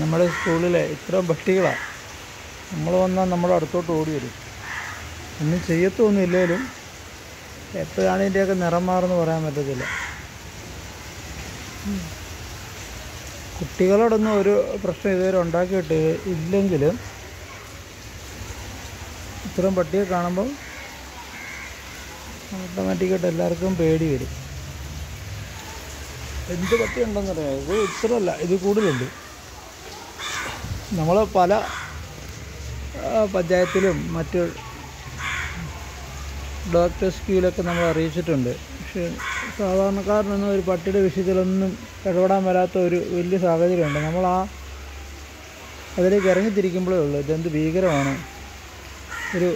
നമ്മുടെ സ്കൂളിലെ ഇത്ര പട്ടികളാണ് നമ്മൾ വന്നാൽ നമ്മുടെ അടുത്തോട്ട് ഓടി വരും. ഒന്നും ചെയ്യത്തൊന്നും ഇല്ലേലും എപ്പോഴാണ് ഇതിന്റെയൊക്കെ നിറം മാറുമെന്ന് പറയാൻ പറ്റത്തില്ല. കുട്ടികളോടൊന്നും ഒരു പ്രശ്നം ഇതുവരെ ഉണ്ടാക്കിയിട്ട് ഇല്ലെങ്കിലും ഇത്രയും പട്ടിയെ കാണുമ്പോൾ ഓട്ടോമാറ്റിക്കായിട്ട് എല്ലാവർക്കും പേടി വരും. എന്ത് പട്ടി ഉണ്ടെന്നറിയാം ഇത് ഇത്രയല്ല ഇത് കൂടുതലുണ്ട്. നമ്മൾ പല പഞ്ചായത്തിലും മറ്റ് ഡോക്ടേഴ്സ് ക്യൂലൊക്കെ നമ്മൾ അറിയിച്ചിട്ടുണ്ട്. പക്ഷേ സാധാരണക്കാരനൊന്നും ഒരു പട്ടിയുടെ വിഷയത്തിലൊന്നും ഇടപെടാൻ വരാത്ത ഒരു വലിയ സാഹചര്യമുണ്ട്. നമ്മൾ ആ അതിലേക്ക് ഇറങ്ങിത്തിരിക്കുമ്പോഴേ ഉള്ളൂ. ഇതെന്ത് ഭീകരമാണ്. ഒരു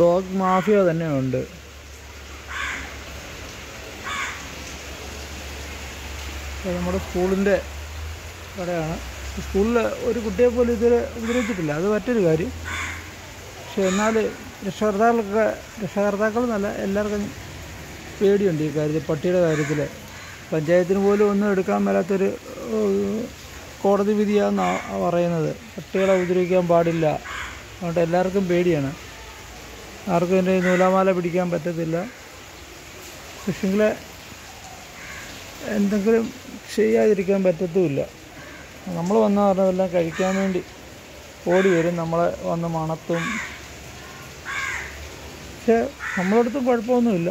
ഡോഗ് മാഫിയ തന്നെ ഉണ്ട് ഇത് നമ്മുടെ സ്കൂളിന്റെ കടയാണ്. സ്കൂളിൽ ഒരു കുട്ടിയെ പോലും ഇതുവരെ ഉപദ്രവിച്ചിട്ടില്ല. അത് മറ്റൊരു കാര്യം. പക്ഷേ എന്നാൽ രക്ഷകർത്താക്കൾക്ക് രക്ഷകർത്താക്കൾ എന്നല്ല എല്ലാവർക്കും പേടിയുണ്ട് ഈ കാര്യത്തിൽ പട്ടിയുടെ കാര്യത്തിൽ പഞ്ചായത്തിന് പോലും ഒന്നും എടുക്കാൻ മേലാത്തൊരു കോടതി വിധിയാണെന്നാണ് പറയുന്നത്. പട്ടികളെ ഉപദ്രവിക്കാൻ പാടില്ല. അതുകൊണ്ട് എല്ലാവർക്കും പേടിയാണ്. ആർക്കും എന്റെ നൂലാമാല പിടിക്കാൻ പറ്റത്തില്ല. പക്ഷെങ്കിൽ എന്തെങ്കിലും ചെയ്യാതിരിക്കാൻ പറ്റത്തുമില്ല. നമ്മൾ വന്ന പറഞ്ഞതെല്ലാം കഴിക്കാൻ വേണ്ടി ഓടി വരും. നമ്മളെ വന്ന് മണത്തും. പക്ഷേ നമ്മളടുത്തും കുഴപ്പമൊന്നുമില്ല.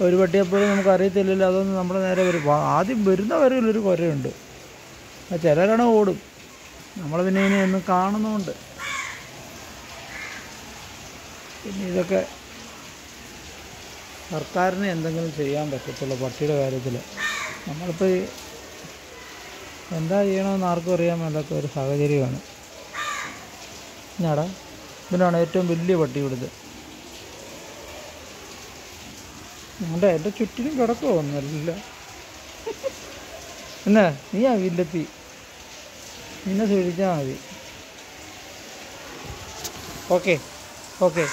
ഒരു പട്ടിയെപ്പോഴും നമുക്ക് അറിയത്തില്ലല്ലോ. അതൊന്നും നമ്മുടെ നേരെ വരും. ആദ്യം വരുന്ന വരവിലൊരു കുരയുണ്ട്. ചിലരാണ് ഓടും. നമ്മൾ പിന്നെ ഇനി ഒന്നും കാണുന്നുമുണ്ട് പിന്നെ ഇതൊക്കെ സർക്കാരിന് എന്തെങ്കിലും ചെയ്യാൻ പറ്റത്തുള്ളൂ പട്ടിയുടെ കാര്യത്തിൽ നമ്മളിപ്പോൾ എന്താ ചെയ്യണമെന്ന് ആർക്കും അറിയാൻ മേലാത്ത ഒരു സാഹചര്യമാണ്. ഞാടാ ഇതിനാണ് ഏറ്റവും വലിയ പട്ടി ഇവിടുത്തെ ഞങ്ങളുടെ എന്റെ ചുറ്റിനും കിടക്കുമോ ഒന്നുമില്ല. എന്നാ നീ ആ വില്ലെത്തി നിന്നെ സൂക്ഷിച്ചാൽ മതി. Okay okay.